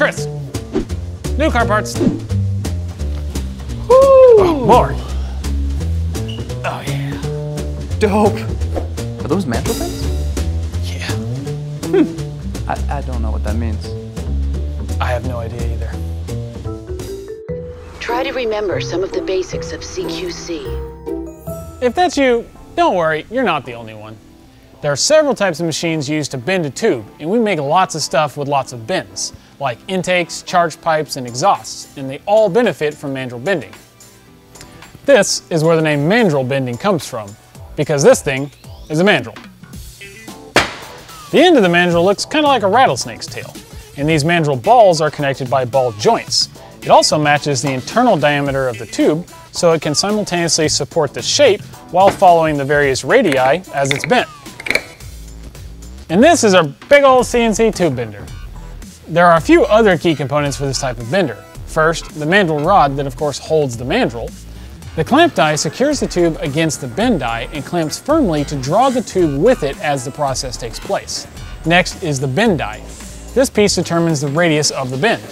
Chris, new car parts. Woo! Oh, more. Oh yeah. Dope. Are those mandrel bends? Yeah. Hmm. I, I don't know what that means. I have no idea either. Try to remember some of the basics of CQC. If that's you, don't worry, you're not the only one. There are several types of machines used to bend a tube, and we make lots of stuff with lots of bends, like intakes, charge pipes, and exhausts, and they all benefit from mandrel bending. This is where the name mandrel bending comes from, because this thing is a mandrel. The end of the mandrel looks kind of like a rattlesnake's tail, and these mandrel balls are connected by ball joints. It also matches the internal diameter of the tube, so it can simultaneously support the shape while following the various radii as it's bent. And this is our big old CNC tube bender. There are a few other key components for this type of bender. First, the mandrel rod that of course holds the mandrel. The clamp die secures the tube against the bend die and clamps firmly to draw the tube with it as the process takes place. Next is the bend die. This piece determines the radius of the bend.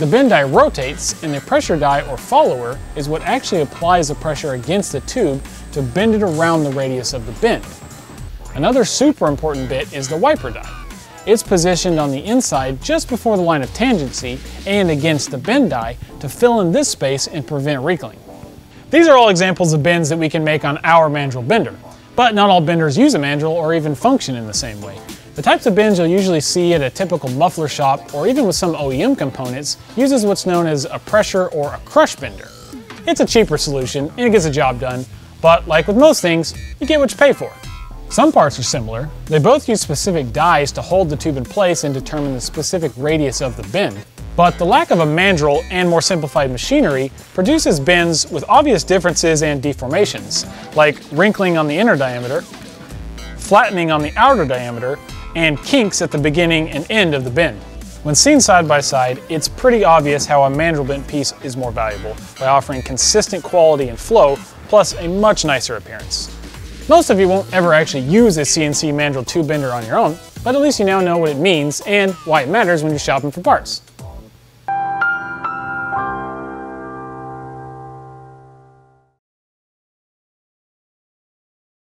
The bend die rotates and the pressure die or follower is what actually applies the pressure against the tube to bend it around the radius of the bend. Another super important bit is the wiper die. It's positioned on the inside just before the line of tangency and against the bend die to fill in this space and prevent wrinkling. These are all examples of bends that we can make on our mandrel bender, but not all benders use a mandrel or even function in the same way. The types of bends you'll usually see at a typical muffler shop or even with some OEM components uses what's known as a pressure or a crush bender. It's a cheaper solution and it gets the job done, but like with most things, you get what you pay for. Some parts are similar. They both use specific dies to hold the tube in place and determine the specific radius of the bend. But the lack of a mandrel and more simplified machinery produces bends with obvious differences and deformations, like wrinkling on the inner diameter, flattening on the outer diameter, and kinks at the beginning and end of the bend. When seen side by side, it's pretty obvious how a mandrel bent piece is more valuable by offering consistent quality and flow, plus a much nicer appearance. Most of you won't ever actually use a CNC mandrel tube bender on your own, but at least you now know what it means and why it matters when you're shopping for parts.